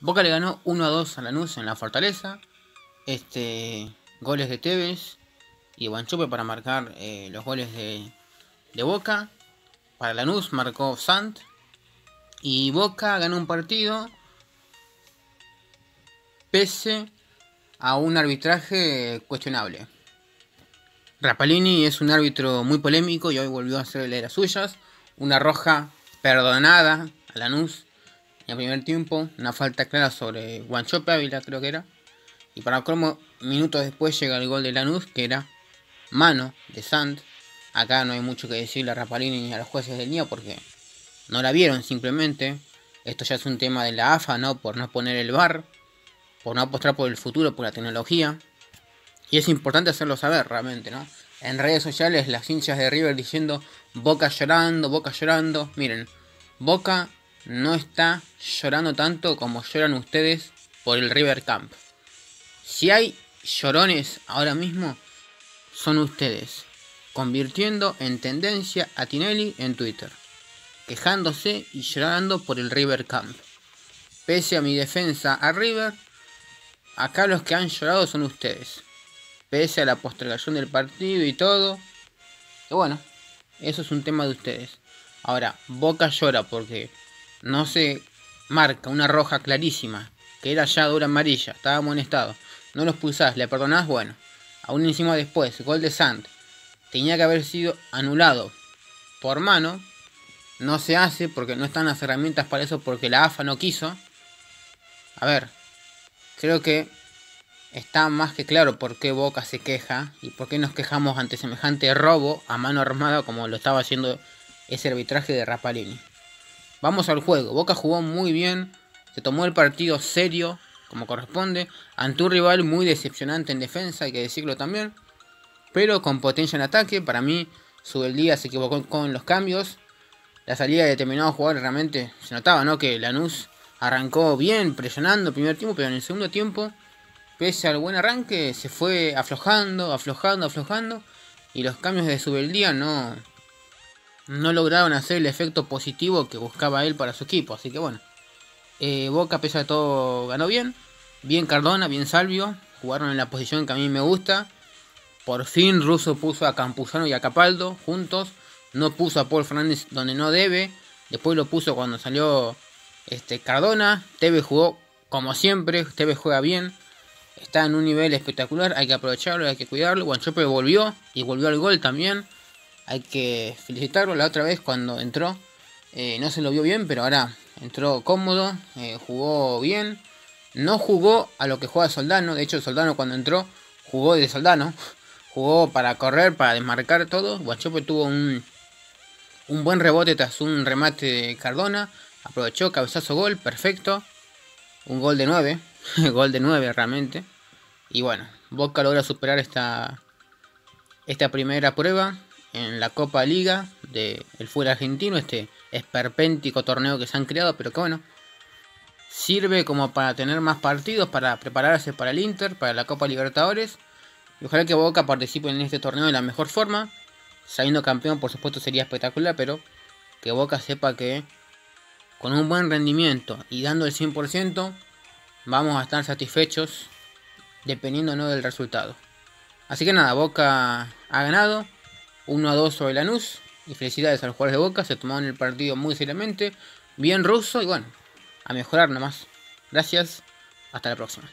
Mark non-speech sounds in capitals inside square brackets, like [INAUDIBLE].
Boca le ganó 1 a 2 a Lanús en la Fortaleza. Este, goles de Tevez y Guanchope para marcar eh, los goles de, de Boca. Para Lanús marcó Sant. Y Boca ganó un partido pese a un arbitraje cuestionable. Rapalini es un árbitro muy polémico y hoy volvió a hacerle las suyas. Una roja perdonada a Lanús en el primer tiempo. Una falta clara sobre Guanchope Ávila, creo que era. Y para como minutos después llega el gol de Lanús, que era mano de Sant. Acá no hay mucho que decirle a Rapalini ni a los jueces del día porque no la vieron simplemente. Esto ya es un tema de la AFA, ¿no? Por no poner el bar, por no apostar por el futuro, por la tecnología. Y es importante hacerlo saber realmente, ¿no? En redes sociales las hinchas de River diciendo Boca llorando, Boca llorando. Miren, Boca no está llorando tanto como lloran ustedes por el River Camp. Si hay llorones ahora mismo, son ustedes, convirtiendo en tendencia a Tinelli en Twitter, quejándose y llorando por el River Camp. Pese a mi defensa a River, acá los que han llorado son ustedes. Pese a la postergación del partido y todo. Bueno, eso es un tema de ustedes. Ahora, Boca llora porque no se marca una roja clarísima, que era ya dura amarilla, estaba amonestado. No lo expulsás, le perdonás, bueno. Aún encima después, gol de Sant. Tenía que haber sido anulado por mano. No se hace porque no están las herramientas para eso, porque la AFA no quiso. A ver, creo que está más que claro por qué Boca se queja y por qué nos quejamos ante semejante robo a mano armada como lo estaba haciendo ese arbitraje de Rapalini. Vamos al juego. Boca jugó muy bien, se tomó el partido serio como corresponde, ante un rival muy decepcionante en defensa, hay que decirlo también, pero con potencia en ataque. Para mí, día se equivocó con los cambios. La salida de determinados jugadores realmente se notaba, ¿no? Que Lanús arrancó bien, presionando el primer tiempo, pero en el segundo tiempo, pese al buen arranque, se fue aflojando, aflojando, aflojando. Y los cambios de Subeldía no, no lograron hacer el efecto positivo que buscaba él para su equipo. Así que bueno, eh, Boca, a pesar de todo, ganó bien. Bien Cardona, bien Salvio. Jugaron en la posición que a mí me gusta. Por fin Russo puso a Campuzano y a Capaldo juntos. No puso a Paul Fernández donde no debe. Después lo puso cuando salió este, Cardona. Teve jugó como siempre. Teve juega bien. Está en un nivel espectacular. Hay que aprovecharlo, hay que cuidarlo. Guanchope volvió y volvió al gol también. Hay que felicitarlo. La otra vez cuando entró eh, no se lo vio bien, pero ahora entró cómodo, eh, jugó bien. No jugó a lo que juega Soldano. De hecho, Soldano cuando entró jugó de Soldano. [LAUGHS] Jugó para correr, para desmarcar todo. Guachope tuvo un, un buen rebote tras un remate de Cardona. Aprovechó, cabezazo gol, perfecto. Un gol de 9. [LAUGHS] gol de 9 realmente. Y bueno, Boca logra superar esta, esta primera prueba en la Copa Liga del el fútbol argentino, este esperpéntico torneo que se han creado, pero que bueno, sirve como para tener más partidos, para prepararse para el Inter, para la Copa Libertadores. Y ojalá que Boca participe en este torneo de la mejor forma. Saliendo campeón, por supuesto, sería espectacular, pero que Boca sepa que con un buen rendimiento y dando el 100%, vamos a estar satisfechos dependiendo ¿no? del resultado. Así que nada, Boca ha ganado. 1 a 2 sobre Lanús. Y felicidades a los jugadores de Boca, se tomaron el partido muy seriamente. Bien ruso y bueno, a mejorar nomás. Gracias, hasta la próxima.